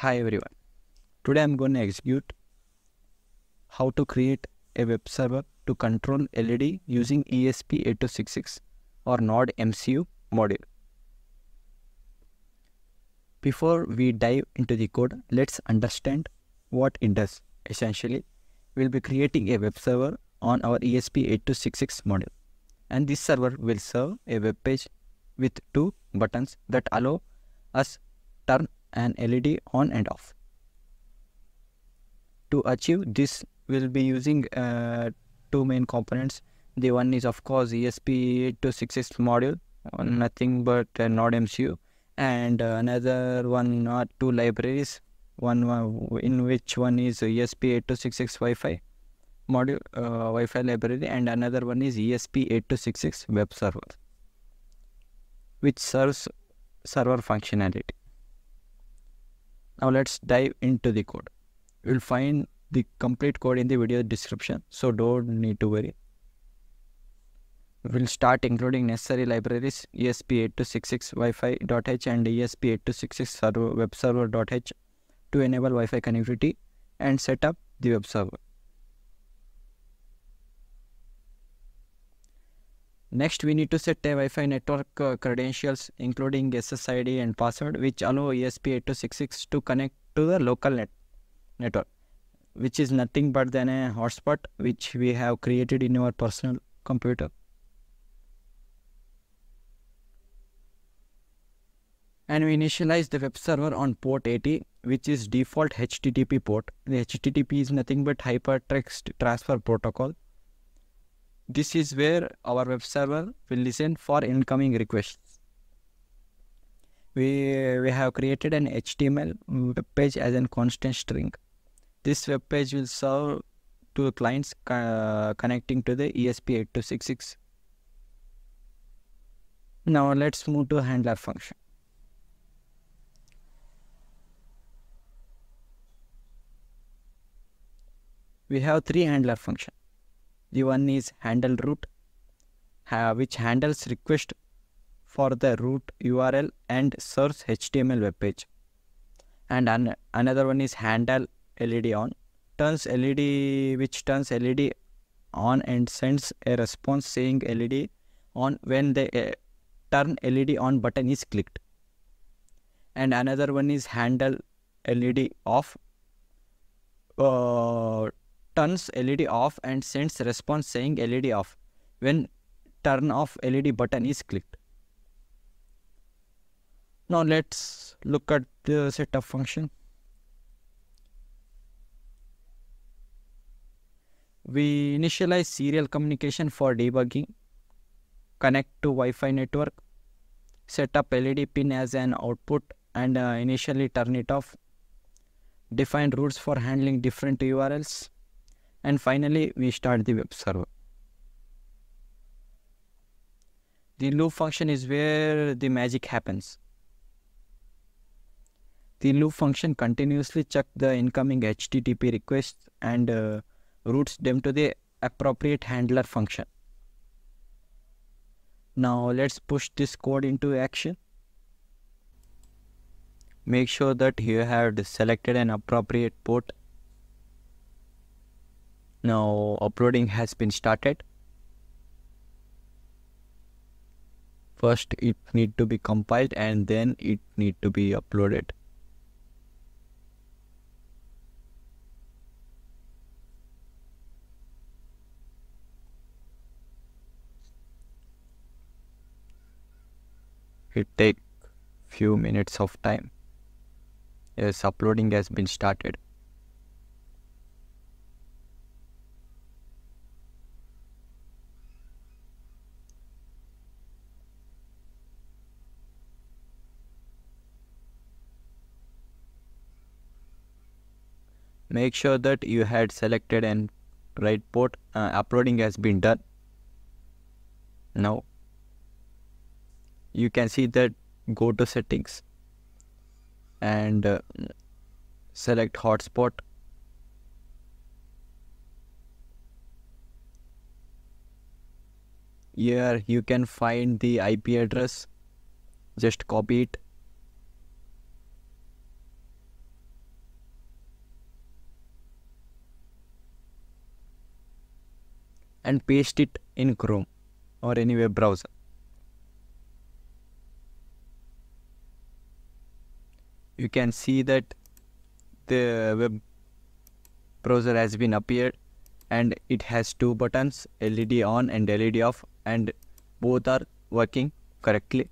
Hi everyone. Today I'm going to execute how to create a web server to control LED using ESP8266 or Node MCU module. Before we dive into the code, let's understand what it does. Essentially, we'll be creating a web server on our ESP8266 module and this server will serve a web page with two buttons that allow us to turn an LED on and off. To achieve this, we'll be using uh, two main components. The one is of course ESP8266 module, uh, nothing but a Node MCU, and uh, another one are two libraries. One uh, in which one is ESP8266 Wi-Fi module, uh, Wi-Fi library, and another one is ESP8266 web server, which serves server functionality. Now let's dive into the code. You'll find the complete code in the video description, so don't need to worry. We'll start including necessary libraries ESP8266 Wi-Fi.h and ESP8266 server web server.h to enable Wi-Fi connectivity and set up the web server. Next, we need to set a Wi-Fi network uh, credentials including SSID and password which allow ESP8266 to connect to the local net network which is nothing but then a hotspot which we have created in our personal computer. And we initialize the web server on port 80 which is default HTTP port. The HTTP is nothing but hypertext transfer protocol this is where our web server will listen for incoming requests. We, we have created an HTML web page as a constant string. This web page will serve to clients uh, connecting to the ESP8266. Now let's move to handler function. We have three handler function the one is handle root uh, which handles request for the root url and serves html web page. And an another one is handle led on. Turns led which turns led on and sends a response saying led on. When the uh, turn led on button is clicked. And another one is handle led off. Uh, turns LED off and sends response saying LED off. When turn off LED button is clicked. Now let's look at the setup function. We initialize serial communication for debugging, connect to Wi-Fi network, set up LED pin as an output and uh, initially turn it off, define routes for handling different URLs, and finally we start the web server. The loop function is where the magic happens. The loop function continuously checks the incoming HTTP requests and uh, routes them to the appropriate handler function. Now let's push this code into action. Make sure that you have selected an appropriate port now uploading has been started. First it need to be compiled and then it need to be uploaded. It take few minutes of time. Yes, uploading has been started. Make sure that you had selected and right port uh, uploading has been done. Now you can see that go to settings and uh, select hotspot. Here you can find the IP address. Just copy it and paste it in Chrome or any web browser. You can see that the web browser has been appeared and it has two buttons LED on and LED off and both are working correctly